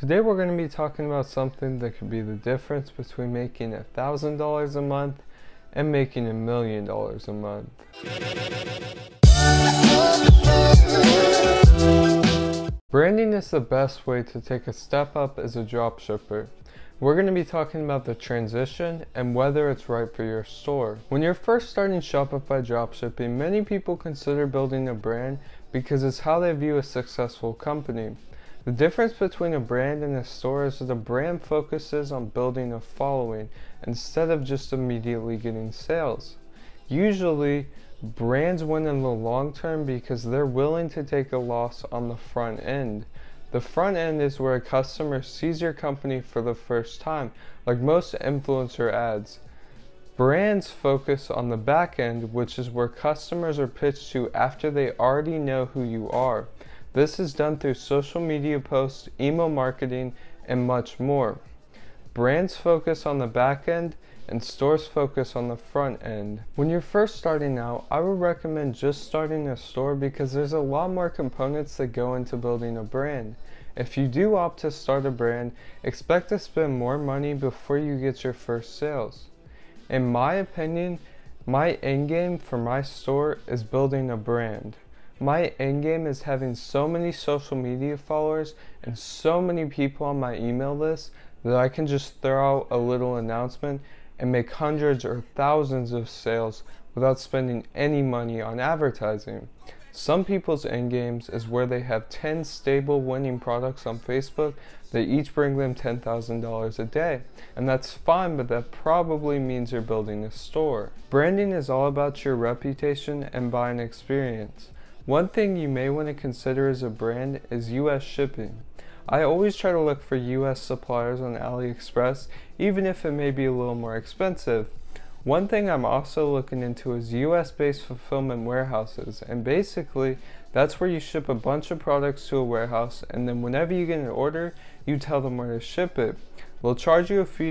Today we're going to be talking about something that could be the difference between making a thousand dollars a month and making a million dollars a month. Branding is the best way to take a step up as a dropshipper. We're going to be talking about the transition and whether it's right for your store. When you're first starting Shopify dropshipping, many people consider building a brand because it's how they view a successful company. The difference between a brand and a store is that a brand focuses on building a following instead of just immediately getting sales. Usually, brands win in the long term because they're willing to take a loss on the front end. The front end is where a customer sees your company for the first time, like most influencer ads. Brands focus on the back end, which is where customers are pitched to after they already know who you are. This is done through social media posts, email marketing, and much more. Brands focus on the back end and stores focus on the front end. When you're first starting out, I would recommend just starting a store because there's a lot more components that go into building a brand. If you do opt to start a brand, expect to spend more money before you get your first sales. In my opinion, my end game for my store is building a brand. My end game is having so many social media followers and so many people on my email list that I can just throw out a little announcement and make hundreds or thousands of sales without spending any money on advertising. Some people's end games is where they have 10 stable winning products on Facebook that each bring them $10,000 a day. And that's fine, but that probably means you're building a store. Branding is all about your reputation and buying experience. One thing you may want to consider as a brand is US shipping. I always try to look for US suppliers on AliExpress, even if it may be a little more expensive. One thing I'm also looking into is US based fulfillment warehouses, and basically, that's where you ship a bunch of products to a warehouse, and then whenever you get an order, you tell them where to ship it. They'll charge you a fee